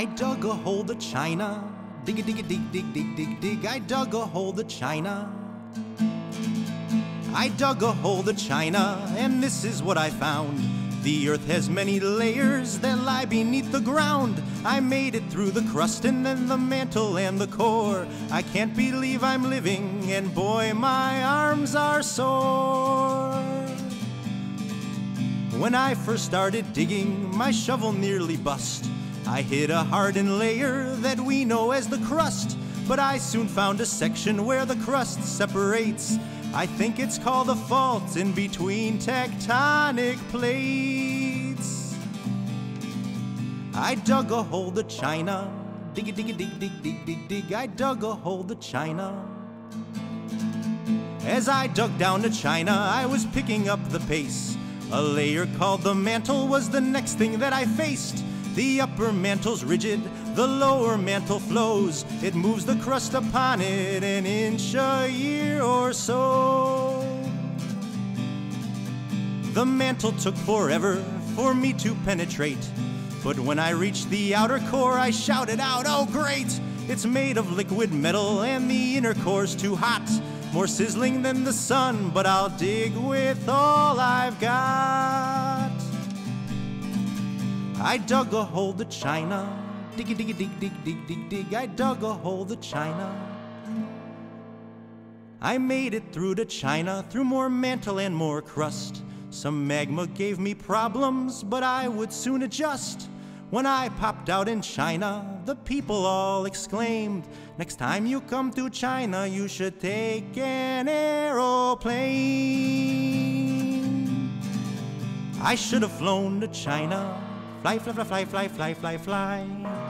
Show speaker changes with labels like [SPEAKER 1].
[SPEAKER 1] I dug a hole to China. Dig a dig a dig dig dig dig dig. I dug a hole to China. I dug a hole to China, and this is what I found. The earth has many layers that lie beneath the ground. I made it through the crust and then the mantle and the core. I can't believe I'm living, and boy, my arms are sore. When I first started digging, my shovel nearly bust. I hit a hardened layer that we know as the crust, but I soon found a section where the crust separates. I think it's called the fault in between tectonic plates. I dug a hole to China. Dig a dig a dig dig dig dig dig. I dug a hole to China. As I dug down to China, I was picking up the pace. A layer called the mantle was the next thing that I faced. The upper mantle's rigid, the lower mantle flows. It moves the crust upon it an inch a year or so. The mantle took forever for me to penetrate. But when I reached the outer core, I shouted out, Oh, great! It's made of liquid metal, and the inner core's too hot. More sizzling than the sun, but I'll dig with all I've got. I dug a hole to China. Diggy diggy dig dig dig dig dig. I dug a hole to China. I made it through to China, through more mantle and more crust. Some magma gave me problems, but I would soon adjust. When I popped out in China, the people all exclaimed, Next time you come to China, you should take an aeroplane. I should have flown to China. Fly, fly, fly, fly, fly, fly, fly, fly.